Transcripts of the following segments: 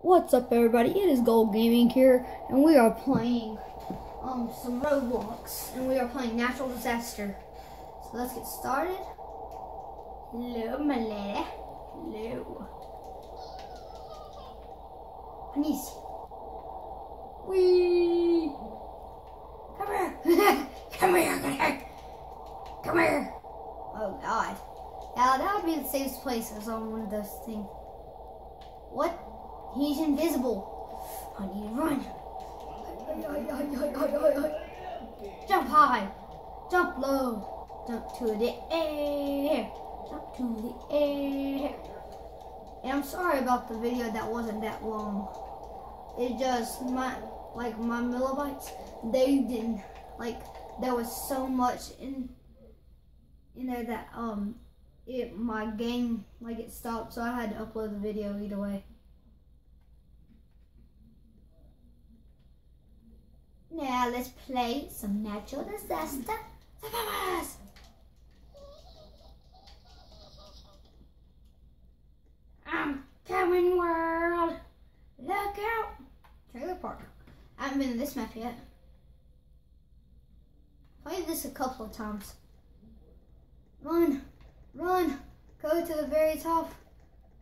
What's up everybody? It is Gold Gaming here and we are playing um some Roblox and we are playing Natural Disaster. So let's get started. Hello my lady. Hello. Peace. Wee. Come here. Come here. Come here. Come here. Oh god. Now that would be the safest place as on one of those things. What? He's invisible. I need to run. Jump high. Jump low. Jump to the air. Jump to the air. And I'm sorry about the video that wasn't that long. It just my like my millibytes. They didn't like there was so much in in there that um it my game like it stopped so I had to upload the video either way. Now let's play some natural disaster survivors. I'm coming world. Look out. Trailer park. I haven't been to this map yet. Played this a couple of times. Run, run, go to the very top.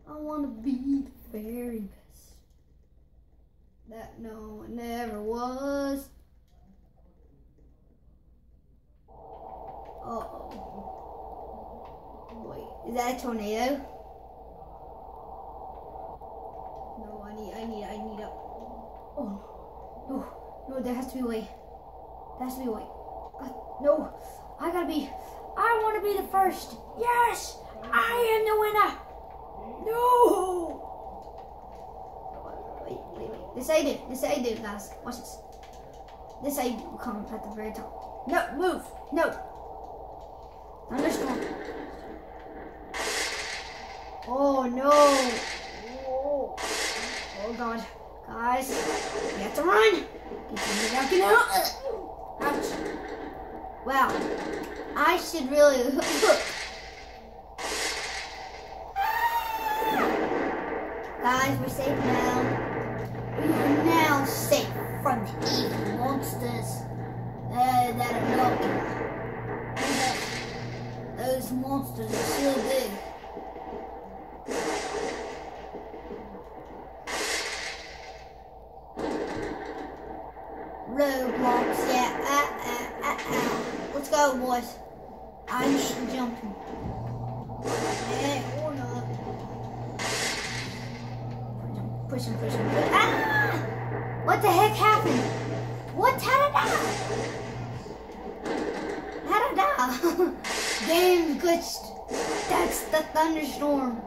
I want to be the very best. That no one ever was. Uh oh. Wait, is that a tornado? No, I need, I need, I need a. Oh, no, no, there has to be a way. There has to be a way. Uh, no, I gotta be. I want to be the first. Yes, I am the winner. No. Wait, wait, wait. This I did. This I did, guys. Watch this. This I will come up at the very top. No, move. No. Thunderstorm. Oh no. Oh, oh god. Guys, we have to run. Back in out. Ouch. Wow. I should really look. Guys, we're safe now. We are now safe from the evil monsters uh, that are lurking. Those monsters are so Roblox, yeah, uh, uh, uh, uh. Let's go, boys. I ain't jumping. Yeah, or not. Pushing, pushing, pushing. Ah! What the heck happened? What? How did I? How did I? Game glitched. That's the thunderstorm.